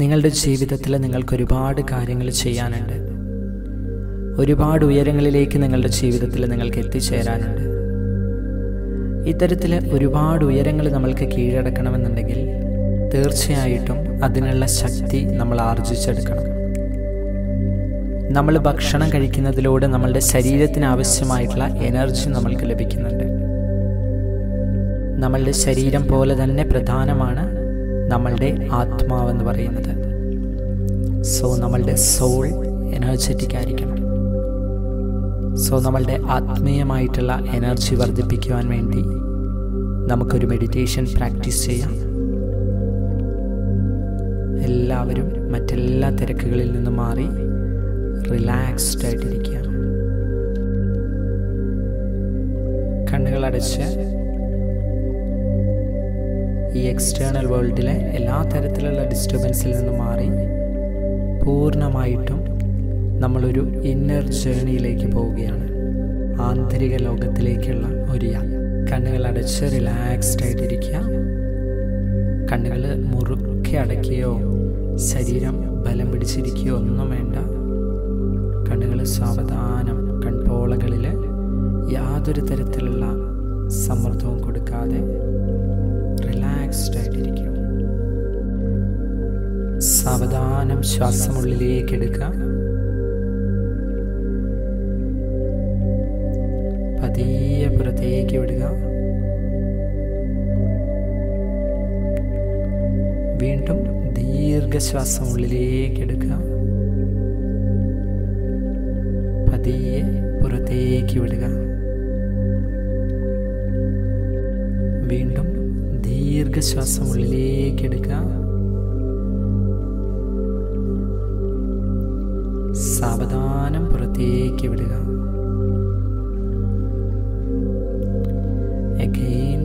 നിങ്ങളുടെ ജീവിതത്തിൽ നിങ്ങൾക്ക് ഒരുപാട് കാര്യങ്ങൾ ചെയ്യാനുണ്ട്. ഒരുപാട് ഉയരങ്ങളിലേക്ക് നിങ്ങളുടെ ജീവിതത്തിൽ നിങ്ങൾക്ക് എത്തിച്ചേരാനുണ്ട്. ഇത്തരത്തിൽ ഒരുപാട് ഉയരങ്ങൾ നമ്മൾക്ക് കീഴടക്കണമെന്നുണ്ടെങ്കിൽ തീർച്ചയായിട്ടും അതിനുള്ള ശക്തി നമ്മൾ ആർജിച്ചെടുക്കണം. നമ്മൾ ഭക്ഷണം കഴിക്കുന്നതിലൂടെ നമ്മളുടെ ശരീരത്തിന് ആവശ്യമായിട്ടുള്ള എനർജി നമ്മൾക്ക് ലഭിക്കുന്നുണ്ട്. നമ്മളുടെ ശരീരം പോലെ തന്നെ പ്രധാനമാണ് നമ്മളുടെ ആത്മാവെന്ന് പറയുന്നത്. സോ നമ്മളുടെ സോൾ എനർജറ്റിക് ആയിരിക്കണം. സോ നമ്മളുടെ ആത്മീയമായിട്ടുള്ള എനർജി വർദ്ധിപ്പിക്കുവാൻ വേണ്ടി നമുക്കൊരു മെഡിറ്റേഷൻ പ്രാക്ടീസ് ചെയ്യാം. എല്ലാവരും മറ്റെല്ലാ തിരക്കുകളിൽ നിന്നും മാറി റിലാക്സ്ഡ് ആയിട്ടിരിക്കുക. കണ്ണുകൾ അടച്ച് ഈ എക്സ്റ്റേണൽ വേൾഡിലെ എല്ലാ തരത്തിലുള്ള ഡിസ്റ്റർബൻസിൽ നിന്നും മാറി പൂർണമായിട്ടും നമ്മളൊരു ഇന്നർ ജേണിയിലേക്ക് പോവുകയാണ്. ആന്തരിക ലോകത്തിലേക്കുള്ള ഒരു യാത്ര കണ്ണുകൾ അടച്ച് റിലാക്സ്ഡ് ആയിട്ടിരിക്കുക. കണ്ണുകൾ മുറുക്കെ അടയ്ക്കുകയോ ശരീരം ബലം പിടിച്ചിരിക്കുകയോ ഒന്നും വേണ്ട. കണ്ണുകൾ സാവധാനം കൺപോളകളിൽ യാതൊരു തരത്തിലുള്ള സാവധാനം ശ്വാസമുള്ളിലേക്ക് എടുക്കുക. പതിയെ പുറത്തേക്ക് വിടുക. വീണ്ടും ദീർഘശ്വാസം ഉള്ളിലേക്ക് എടുക്കുക. പതിയെ പുറത്തേക്ക് വിടുക. വീണ്ടും ദീർഘശ്വാസം ഉള്ളിലേക്ക് എടുക്കുക. സാവധാനം പുറത്തേക്ക് വിടുക. Again,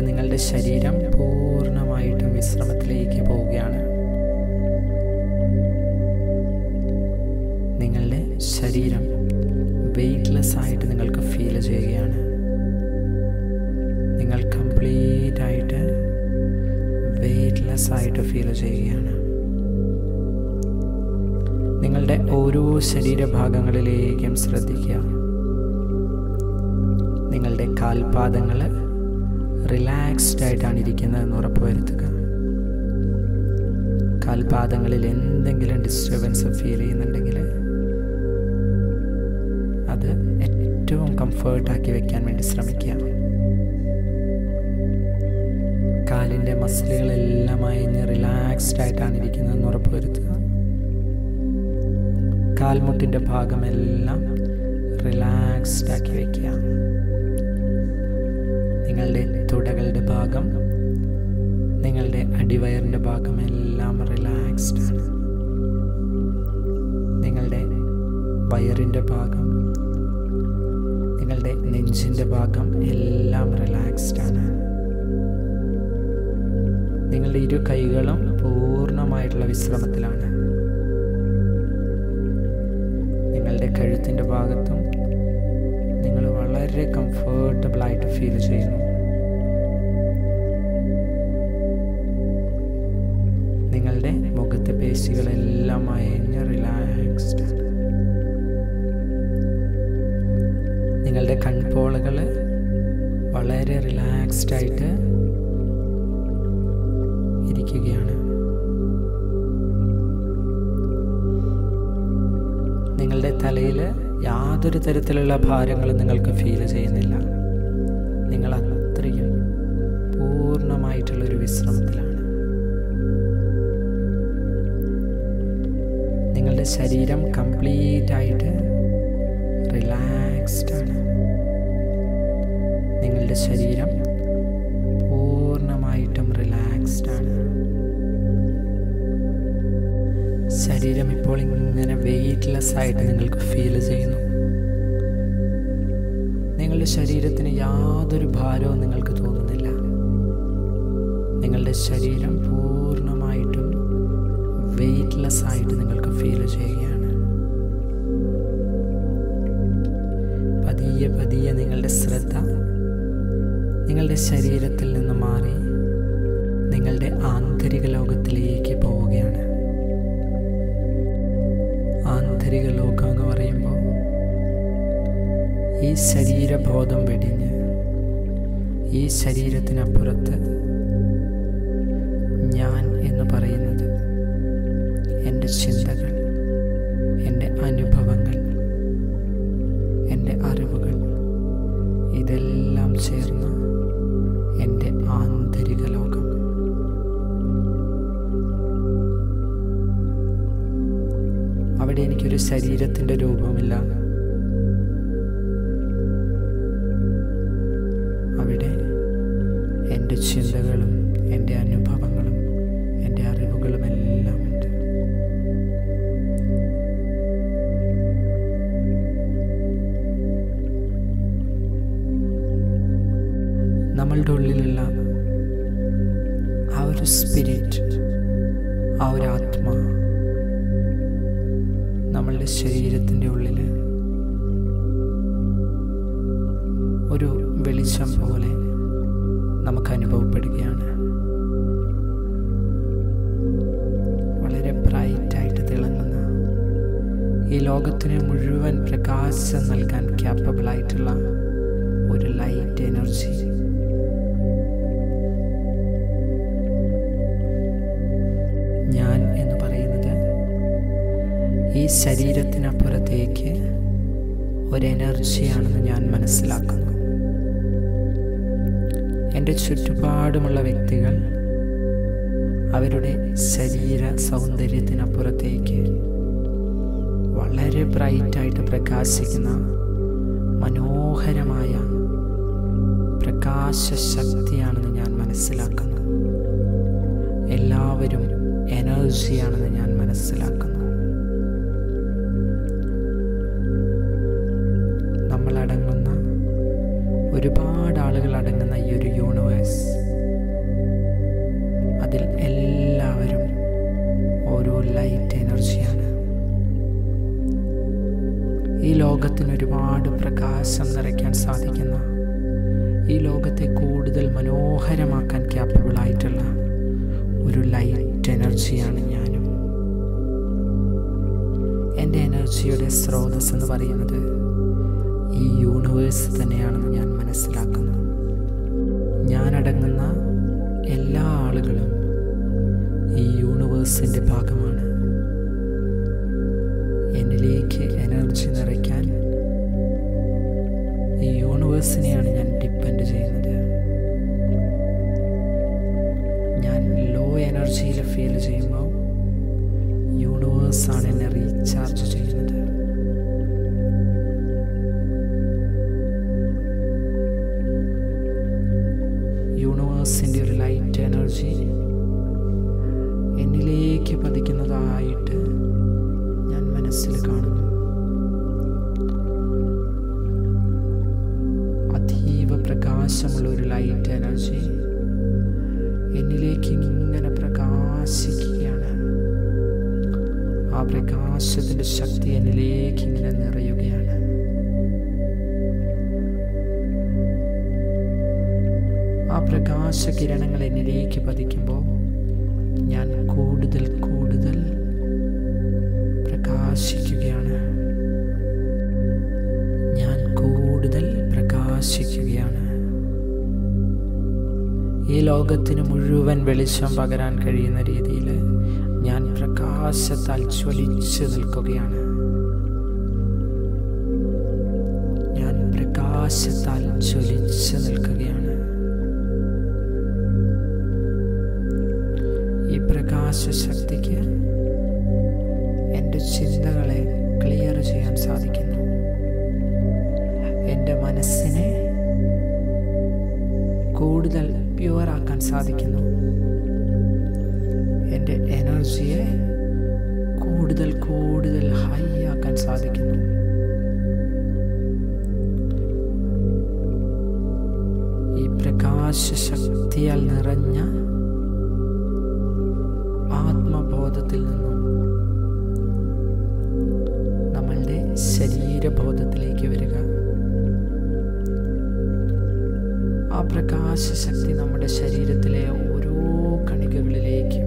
നിങ്ങളുടെ ശരീരം പൂർണമായിട്ടും വിശ്രമത്തിലേക്ക് പോവുകയാണ്. നിങ്ങളുടെ ശരീരം വെയ്റ്റ്ലെസ് ആയിട്ട് നിങ്ങൾക്ക് ഫീൽ ചെയ്യുകയാണ്. നിങ്ങൾ കംപ്ലീറ്റ് ആയിട്ട് വെയ്റ്റ്ലെസ് ആയിട്ട് ഫീൽ ചെയ്യുകയാണ്. നിങ്ങളുടെ ഓരോ ശരീരഭാഗങ്ങളിലേക്കും ശ്രദ്ധിക്കുക. നിങ്ങളുടെ കാൽപാദങ്ങൾ റിലാക്സ്ഡ് ആയിട്ടാണ് ഇരിക്കുന്നതെന്ന് ഉറപ്പുവരുത്തുക കാൽപാദങ്ങളിൽ എന്തെങ്കിലും ഡിസ്റ്റർബൻസ് ഫീൽ ചെയ്യുന്നുണ്ടെങ്കിൽ അത് ഏറ്റവും കംഫേർട്ടാക്കി വെക്കാൻ വേണ്ടി ശ്രമിക്കുക. കാലിന്റെ മസിലുകളെല്ലാം അയഞ്ഞ് റിലാക്സ്ഡ് ആയിട്ടാണ് ഇരിക്കുന്നതെന്ന് ഉറപ്പുവരുത്തുക. കാൽമുട്ടിന്റെ ഭാഗമെല്ലാം റിലാക്സ്ഡ് ആക്കി വയ്ക്കുക. നിങ്ങളുടെ തുടകളുടെ ഭാഗം നിങ്ങളുടെ അടിവയറിന്റെ ഭാഗമെല്ലാം റിലാക്സ്ഡ് ആണ്. നിങ്ങളുടെ വയറിന്റെ ഭാഗം നിങ്ങളുടെ നെഞ്ചിന്റെ ഭാഗം എല്ലാം റിലാക്സ്ഡ് ആണ്. നിങ്ങളുടെ ഇരു കൈകളും പൂർണമായിട്ടുള്ള വിശ്രമത്തിലാണ്. നിങ്ങളുടെ കഴുത്തിന്റെ ഭാഗത്തും നിങ്ങൾ വളരെ കംഫേർട്ടബിൾ ആയിട്ട് ഫീൽ ചെയ്യുന്നു. നിങ്ങളുടെ മുഖത്തെ പേശികളെല്ലാം അയഞ്ഞ് റിലാക്സ്ഡ് നിങ്ങളുടെ കൺപോളകൾ വളരെ റിലാക്സ്ഡ് ആയിട്ട് ഇരിക്കുകയാണ് നിങ്ങളുടെ തലയിൽ യാതൊരു തരത്തിലുള്ള ഭാരങ്ങളും നിങ്ങൾക്ക് ഫീൽ ചെയ്യുന്നില്ല. നിങ്ങൾ അത്രയും പൂർണമായിട്ടുള്ളൊരു വിശ്രമത്തിലാണ്. നിങ്ങളുടെ ശരീരം കംപ്ലീറ്റ് ആയിട്ട് റിലാക്സ്ഡ് ആണ്. നിങ്ങളുടെ ശരീരം ശരീരം ഇപ്പോൾ ഇങ്ങനെ വെയിറ്റ്ലെസ് ആയിട്ട് നിങ്ങൾക്ക് ഫീൽ ചെയ്യുന്നു. നിങ്ങളുടെ ശരീരത്തിന് യാതൊരു ഭാരവും നിങ്ങൾക്ക് തോന്നുന്നില്ല. നിങ്ങളുടെ ശരീരം പൂർണമായിട്ടും വെയിറ്റ്ലെസ് ആയിട്ട് നിങ്ങൾക്ക് ഫീൽ ചെയ്യുകയാണ്. പതിയെ പതിയെ നിങ്ങളുടെ ശ്രദ്ധ നിങ്ങളുടെ ശരീരത്തിൽ നിന്ന് മാറി നിങ്ങളുടെ ആന്തരിക ലോകത്തിലേക്ക് പോവുകയാണ്. ആന്തരിക ലോകം എന്ന് പറയുമ്പോൾ ഈ ശരീരബോധം വെടിഞ്ഞ് ഈ ശരീരത്തിനപ്പുറത്ത് ഞാൻ എന്ന് പറയുന്നത് എന്റെ ചിന്തകൾ എന്റെ അനുഭവങ്ങൾ എന്റെ അറിവുകൾ ഇതെല്ലാം ചേർന്ന് എന്റെ ആന്തരിക അവിടെ എനിക്കൊരു ശരീരത്തിന്റെ രൂപമില്ല. അവിടെ എന്റെ ചിന്തകളും എന്റെ അനുഭവങ്ങളും എന്റെ അറിവുകളും എല്ലാം ഉണ്ട്. നമ്മളുടെ ഉള്ളിലുള്ള ആ ഒരു സ്പിരിറ്റ് ആ ഒരു ആത്മാ നമ്മളുടെ ശരീരത്തിന്റെ ഉള്ളിൽ ഒരു വെളിച്ചം പോലെ നമുക്ക് അനുഭവപ്പെടുകയാണ്. വളരെ ബ്രൈറ്റായിട്ട് തിളങ്ങുന്ന ഈ ലോകത്തിന് മുഴുവൻ പ്രകാശം നൽകാൻ ക്യാപ്പബിൾ ആയിട്ടുള്ള ഒരു ലൈറ്റ് എനർജി ഈ ശരീരത്തിനപ്പുറത്തേക്ക് ഒരു എനർജിയാണെന്ന് ഞാൻ മനസ്സിലാക്കുന്നു. എന്റെ ചുറ്റുപാടുമുള്ള വ്യക്തികൾ അവരുടെ ശരീര സൗന്ദര്യത്തിനപ്പുറത്തേക്ക് വളരെ ബ്രൈറ്റായിട്ട് പ്രകാശിക്കുന്ന മനോഹരമായ പ്രകാശശക്തിയാണെന്ന് ഞാൻ മനസ്സിലാക്കുന്നു. എല്ലാവരും എനർജിയാണെന്ന് ഞാൻ മനസ്സിലാക്കുന്നു. ഒരുപാട് ആളുകൾ അടങ്ങുന്ന ഈ ഒരു യൂണിവേഴ്സ് അതിൽ എല്ലാവരും ഓരോ ലൈറ്റ് എനർജിയാണ് ഈ ലോകത്തിന് ഒരുപാട് പ്രകാശം നിറയ്ക്കാൻ സാധിക്കുന്ന ഈ ലോകത്തെ കൂടുതൽ മനോഹരമാക്കാൻ ക്യാപ്പബിൾ ആയിട്ടുള്ള ഒരു ലൈറ്റ് എനർജിയാണ് ഞാനും. എന്റെ എനർജിയുടെ സ്രോതസ് എന്ന് പറയുന്നത് ഈ യൂണിവേഴ്സ് തന്നെയാണെന്ന് ഞാൻ മനസ്സിലാക്കുന്നു. ഞാനടങ്ങുന്ന എല്ലാ ആളുകളും ഈ യൂണിവേഴ്സിന്റെ ഭാഗമാണ്. എന്നിലേക്ക് എനർജി നിറയ്ക്കാൻ ഈ യൂണിവേഴ്സിനെയാണ് ഞാൻ ഡിപ്പെൻഡ് ചെയ്യുന്നത്. ഞാൻ ലോ എനർജിയിൽ ഫീൽ ചെയ്യുമ്പോൾ യൂണിവേഴ്സാണ് എന്നെ റീചാർജ് പ്രകാശമുള്ള ഒരു ലൈറ്റ് എനർജി എന്നിലേക്ക് ഇങ്ങനെ പ്രകാശിക്കുകയാണ്. ആ പ്രകാശത്തിന്റെ ശക്തി എന്നിലേക്ക് ഇങ്ങനെ നിറയുകയാണ്. ആ പ്രകാശ കിരണങ്ങൾ എന്നിലേക്ക് പതിക്കുമ്പോൾ ഞാൻ കൂടുതൽ കൂടുതൽ പ്രകാശിക്കുകയാണ്. ഞാൻ കൂടുതൽ പ്രകാശിക്കുകയാണ് ലോകത്തിന് മുഴുവൻ വെളിച്ചം പകരാൻ കഴിയുന്ന രീതിയിൽ ഞാൻ പ്രകാശത്താൽ ജ്വലിച്ച് നിൽക്കുകയാണ്. ഞാൻ പ്രകാശത്താൽ ജ്വലിച്ച് നിൽക്കുകയാണ്. ഈ പ്രകാശശക്തിക്ക് എന്റെ ചിന്തകളെ ക്ലിയർ ചെയ്യാൻ സാധിക്കുന്നു. എന്റെ മനസ്സിനെ കൂടുതൽ പ്യുവറാക്കാൻ സാധിക്കുന്നു. എന്റെ എനർജിയെ കൂടുതൽ കൂടുതൽ ഹൈ ആക്കാൻ സാധിക്കുന്നു. ഈ പ്രകാശശക്തിയാൽ നിറഞ്ഞ ആത്മബോധത്തിൽ നിന്നും നമ്മളുടെ ശരീരബോധത്തിലേക്ക് പ്രകാശശക്തി നമ്മുടെ ശരീരത്തിലെ ഓരോ കണികകളിലേക്കും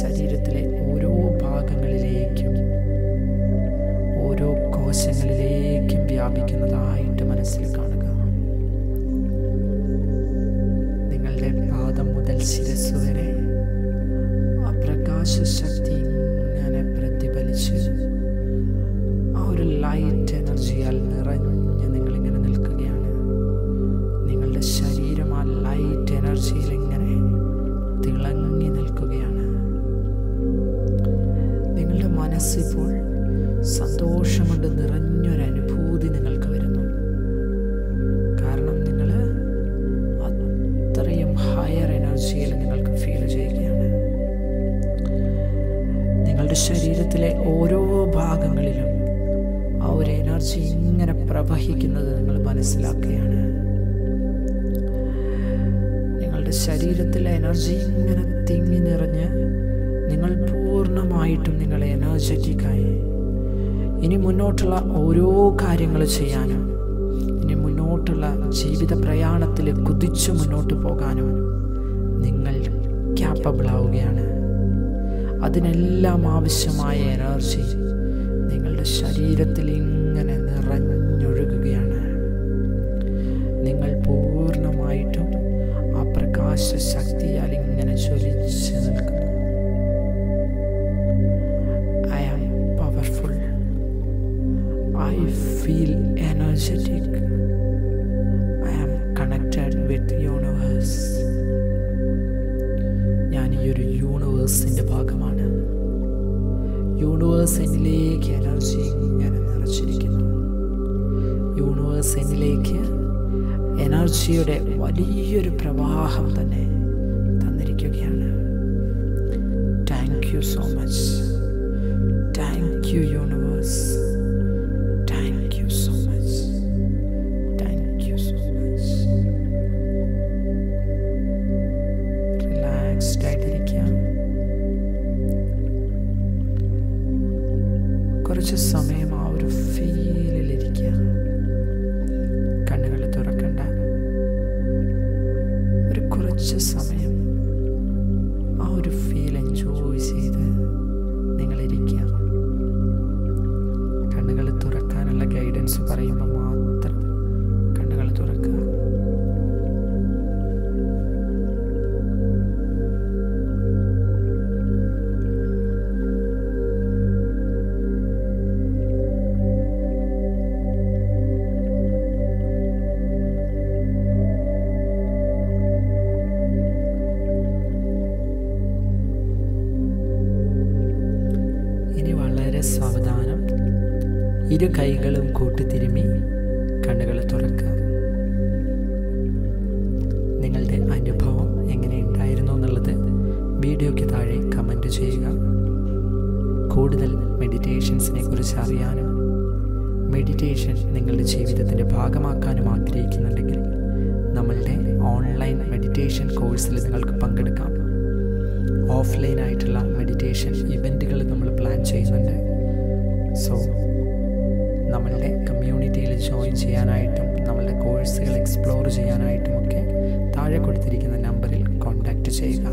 ശരീരത്തിലെ ഓരോ ഭാഗങ്ങളിലേക്കും ഓരോ കോശങ്ങളിലേക്കും വ്യാപിക്കുന്നതായിട്ട് മനസ്സിൽ കാണുക. നിങ്ങളുടെ പാദം മുതൽ ശിരസ് വരെ ആ പ്രകാശശക്തി ശരീരത്തിലെ ഓരോ ഭാഗങ്ങളിലും ആ ഒരു എനർജി ഇങ്ങനെ പ്രവഹിക്കുന്നത് നിങ്ങൾ മനസ്സിലാക്കുകയാണ്. നിങ്ങളുടെ ശരീരത്തിലെ എനർജി ഇങ്ങനെ തിങ്ങി നിറഞ്ഞ് നിങ്ങൾ പൂർണമായിട്ടും നിങ്ങൾ എനർജറ്റിക്കായി. ഇനി മുന്നോട്ടുള്ള ഓരോ കാര്യങ്ങൾ ചെയ്യാനും ഇനി മുന്നോട്ടുള്ള ജീവിത പ്രയാണത്തിൽ കുതിച്ചു മുന്നോട്ട് പോകാനും നിങ്ങൾ ക്യാപ്പബിൾ ആവുകയാണ്. അതിനെല്ലാം ആവശ്യമായ എനർജി നിങ്ങളുടെ ശരീരത്തിൽ ഇങ്ങനെ നിറഞ്ഞൊഴുകുകയാണ്. നിങ്ങൾ പൂർണമായിട്ടും ആ പ്രകാശ ശക്തിയാൽ ഇങ്ങനെ ജ്വലിച്ച് യൂണിവേഴ്സിന്റെ ഭാഗമാണ്. യൂണിവേഴ്സ് എന്നിലേക്ക് എനർജി ഞാൻ നിറച്ചിരിക്കുന്നു. യൂണിവേഴ്സ് എന്നിലേക്ക് എനർജിയുടെ വലിയൊരു പ്രവാഹം തന്നെ തന്നിരിക്കുകയാണ്. Thank you so much thank you universe thank so much ഇരു കൈകളും കൂട്ടിത്തിരുമി കണ്ണുകൾ തുറക്കുക. നിങ്ങളുടെ അനുഭവം എങ്ങനെ ഉണ്ടായിരുന്നു എന്നുള്ളത് വീഡിയോയ്ക്ക് താഴെ കമന്റ് ചെയ്യുക. കൂടുതൽ മെഡിറ്റേഷൻസിനെ കുറിച്ച് അറിയാനും മെഡിറ്റേഷൻ നിങ്ങളുടെ ജീവിതത്തിന്റെ ഭാഗമാക്കാനും ആഗ്രഹിക്കുന്നുണ്ടെങ്കിൽ നമ്മളുടെ ഓൺലൈൻ മെഡിറ്റേഷൻ കോഴ്സിൽ നിങ്ങൾക്ക് പങ്കെടുക്കാം. ഓഫ്ലൈൻ ആയിട്ടുള്ള മെഡിറ്റേഷൻ ഇവന്റുകൾ നമ്മൾ പ്ലാൻ ചെയ്യുന്നുണ്ട്. സോ നമ്മളുടെ കമ്മ്യൂണിറ്റിയിൽ ജോയിൻ ചെയ്യാനായിട്ടും നമ്മളുടെ കോഴ്സുകൾ എക്സ്പ്ലോർ ചെയ്യാനായിട്ടും ഒക്കെ താഴെ കൊടുത്തിരിക്കുന്ന നമ്പറിൽ കോൺടാക്റ്റ് ചെയ്യുക.